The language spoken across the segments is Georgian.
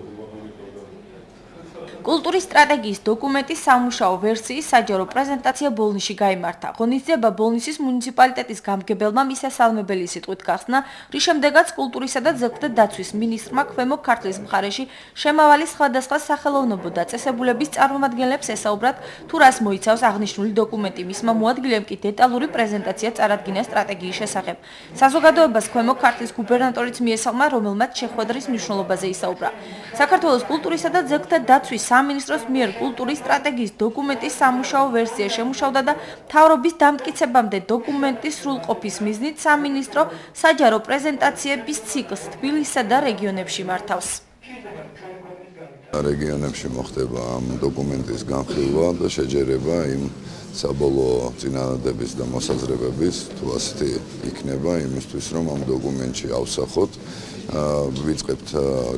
Obrigado. კულტურის სტრატეგიის დოკუმენტის სამუშაო ვერსიის საჯარო პრეზენტაცია ბოლნისში გამართა. ღონისძიება ბოლნისის მუნიციპალიტეტის გამგებელმა მისასალმებელი სიტყვით გახსნა, რის შემდეგაც კულტურისა და ძეგლთა დაცვის მინისტრმა ქვემო ქართლის მხარეში შემავალი სხვადასხვა სახელოვნებო დაწესებულების წარმომადგენლებს ესაუბრათ, თუ რას მოიცავს აღნიშნული დოკუმენტი. მისმა მოადგილემ კი დეტალური პრეზენტაცია წარადგინა სტრატეგიის შესახებ. საზოგადოებას ქვემო ქართლის გუბერნატორიც მიესალმა, რომელმაც შეხვედრის მნიშვნელობაზე ისაუბრა. საქართველოს კულტურისა და ძეგლთა დაცვის სამინისტროს მიერ კულტურის სტრატეგიის დოკუმენტის სამუშაო ვერსია შემუშავდა და თავრობის დამტკიცებამდე დოკუმენტის სრულყოფის მიზნით სამინისტრო საჯარო პრეზენტაციების ციკლს თბილისსა და რეგიონებში მართავს. რეგიონებში მოხდება ამ დოკუმენტის განხილვა და შეჯერება იმ საბოლოო წინადადების და მოსაზრებების თუ ასეთი იქნება იმისთვის რომ ამ დოკუმენტში ავსახოთ. ვიწყებთ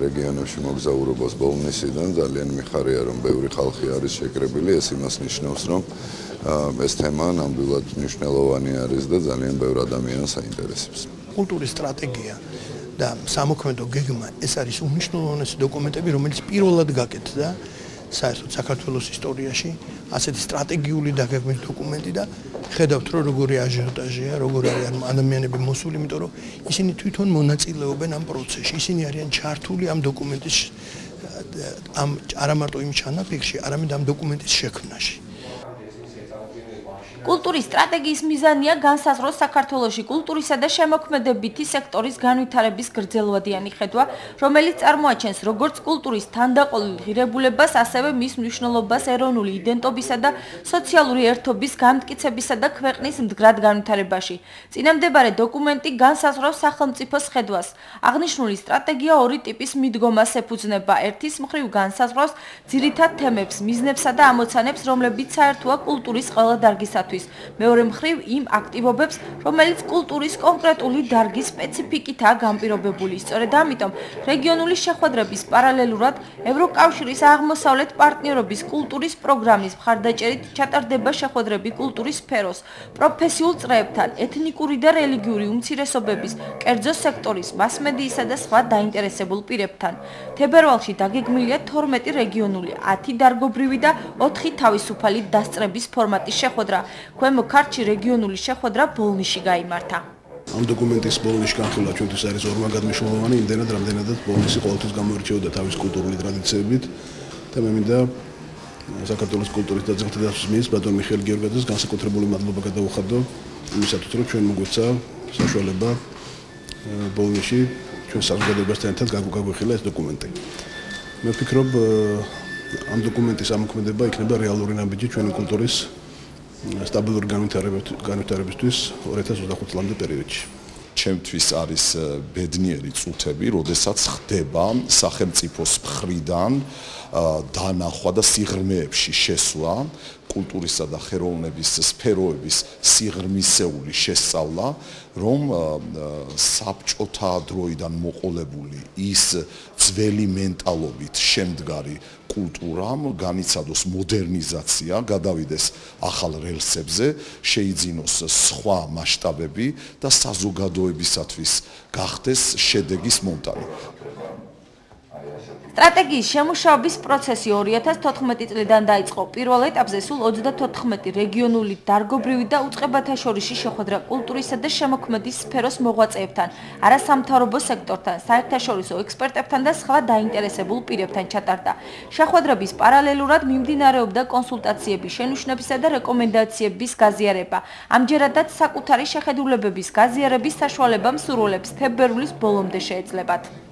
რეგიონებში მოგზაურობას ბოლნისიდან. ძალიან მიხარია რომ ბევრი ხალხი არის შეკრებილი. ეს იმას ნიშნავს რომ ეს თემა ნამდვილად მნიშვნელოვანი არის და ძალიან ბევრ ადამიანს აინტერესებს. კულტურის სტრატეგია და სამოქმედო გეგმა ეს არის უნიშნულოვანესი დოკუმენტები რომელიც პირველად გაკეთდა საერთოდ საქართველოს ისტორიაში ასეთი სტრატეგიული დაგეგმვის დოკუმენტი და ხედავთ რომ როგორი აჟიოტაჟია, როგორი არის ადამიანები მოსული, იმიტომ რომ ისინი თვითონ მონაწილეობენ ამ პროცესში. ისინი არიან ჩართული ამ დოკუმენტის ამ არამარტო იმ ჩანაფიქრში, არამედ ამ დოკუმენტის შექმნაში. კულტურის სტრატეგიის მიზანია განსაზღვროს საქართველოსი კულტურისა და შემოქმედებითი სექტორის განვითარების გრძელვადიანი ხედვა, რომელიც წარმოაჩენს როგორც კულტურის თანდაყოლილ ღირებულებას, ასევე მის მნიშვნელობას ეროვნული იდენტობისა და სოციალური ერთობის განმტკიცებისა და ქვეყნის მდგრად განვითარებაში. წინამდებარე დოკუმენტი განსაზღვრავს სახელმწიფოს ხედვას. აღნიშნული სტრატეგია ორი ტიპის მიდგომას ეფუძნება. ერთის მხრივ განსაზღვრავს ძირითად თემებს, მიზნებსა და ამოცანებს, რომლებიც საერთოა კულტურის ყველა დარგისათვის. მეორე მხრივ იმ აქტივობებს, რომელიც კულტურის კონკრეტული დარგის სპეციფიკითაა განპირობებული. სწორედ ამიტომ რეგიონული შეხვედრების პარალელურად ევროკავშირის აღმოსავლეთ პარტნიორობის კულტურის პროგრამის მხარდაჭერით ჩატარდება შეხვედრები კულტურის სფეროს, პროფესიულ წრეებთან, ეთნიკური და რელიგიური უმცირესობების, კერძო სექტორის, მასმედიისა და სხვა დაინტერესებულ პირებთან. თებერვალში დაგეგმილია 12 რეგიონული, 10 დარგობრივი და 4 თავისუფალი დასწრების ფორმატის შეხვედრა. ქვემო ქართლში რეგიონული შეხვედრა ბოლნიში გამართა. ამ დოკუმენტის ბოლნიში განხილვა ჩვენთვის არის ორმაგად მნიშვნელოვანი, იმდენად რამდენადაც ბოლნისი ყოველთვის გამოირჩეოდა თავის კულტურული ტრადიციებით და მე მინდა საქართველოს კულტურის და ძეგლთა დაცვის მინისტრ ბატონ მიხეილ გიორგაძეს განსაკუთრებული მადლობა გადაუხადო იმისათვის, რომ ჩვენ მოგვეცა საშუალება ბოლნიში ჩვენ საზოგადოებასთან ერთად გაგვიხილა ეს დოკუმენტი. მე ვფიქრობ ამ დოკუმენტის ამოქმედება იქნება რეალური ნაბიჯი ჩვენი კულტურის სტაბილური განვითარებისთვის 2025 წლამდე პერიოდში. ჩემთვის არის ბედნიერი წუთები, როდესაც ხდება სახელმწიფოს მხრიდან დანახვა და სიღრმეებში შესვლა კულტურისა და ხელოვნების სფეროების სიღრმისეული შესწავლა, რომ საბჭოთა დროიდან მოყოლებული ის ძველი მენტალობით შემდგარი კულტურამ განიცადოს მოდერნიზაცია, გადავიდეს ახალ რელსებზე, შეიძინოს სხვა მასშტაბები და საზოგადოებისათვის გახდეს შედეგის მომტანი. სტრატეგიის შემუშავების პროცესი 2014 წლიდან დაიწყო. პირველ ეტაპზე სულ 34 რეგიონული, დარგობრივი და უწყებათა შორისი შეხვედრა კულტურისა და შემოქმედის სფეროს მოღვაწეებთან, არასამთავრობო სექტორთან, საერთაშორისო ექსპერტებთან და სხვა დაინტერესებულ პირებთან ჩატარდა. შეხვედრების პარალელურად მიმდინარეობდა კონსულტაციები, შენიშვნებისა და რეკომენდაციების გაზიარება. ამჯერადაც საკუთარი შეხედულებების გაზიარების საშუალება მსურველებს თებერვლის ბოლომდე შეეძლებათ.